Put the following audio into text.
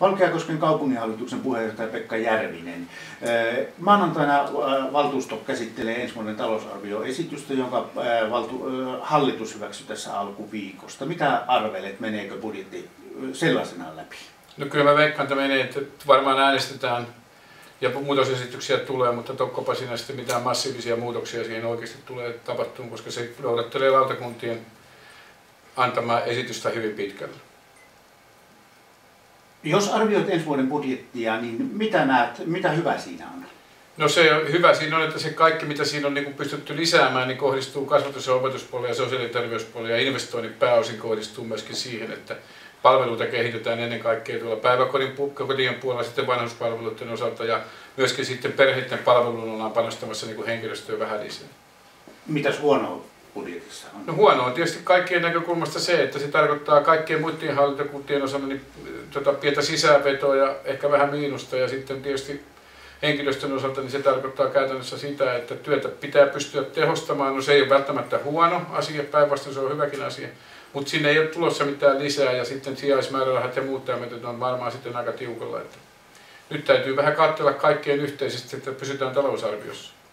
Valkeakosken kaupunginhallituksen puheenjohtaja Pekka Järvinen. Maanantaina valtuusto käsittelee ensi vuoden talousarvioesitystä, jonka valtu- hallitus hyväksyi tässä alkuviikosta. Mitä arvelet, meneekö budjetti sellaisenaan läpi? No kyllä mä veikkaan, että menee, että varmaan äänestetään ja muutosesityksiä tulee, mutta tokkopa siinä sitten mitään massiivisia muutoksia siihen oikeasti tulee tapahtumaan, koska se noudattelee lautakuntien antamaa esitystä hyvin pitkälle. Jos arvioit ensi vuoden budjettia, niin mitä näet, mitä hyvä siinä on? No se hyvä siinä on, että se kaikki mitä siinä on niin kuin pystytty lisäämään, niin kohdistuu kasvatus- ja opetuspuolelle ja sosiaali- ja terveyspuolelle ja investoinnit pääosin kohdistuu myöskin siihen, että palveluita kehitetään ennen kaikkea tuolla päiväkodin kodin puolella sitten vanhuspalveluiden osalta ja myöskin sitten perheiden palveluun ollaan panostamassa niin kuin henkilöstöä vähän lisää. Mitäs huonoa budjetissa on? No huono on tietysti kaikkien näkökulmasta se, että se tarkoittaa kaikkien muiden hallintokuntien osana niin, tota, pientä sisäänvetoa ehkä vähän miinusta ja sitten tietysti henkilöstön osalta niin se tarkoittaa käytännössä sitä, että työtä pitää pystyä tehostamaan. No se ei ole välttämättä huono asia, päinvastoin se on hyväkin asia, mutta sinne ei ole tulossa mitään lisää ja sitten sijaismäärärahat ja muut tämmöiset on varmaan sitten aika tiukalla. Että nyt täytyy vähän katsella kaikkien yhteisesti, että pysytään talousarviossa.